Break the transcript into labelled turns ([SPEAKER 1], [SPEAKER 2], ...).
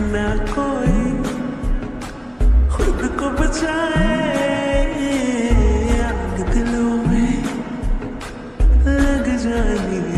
[SPEAKER 1] ना कोई खुद को बचाए आग दिलों में लग जाएगी।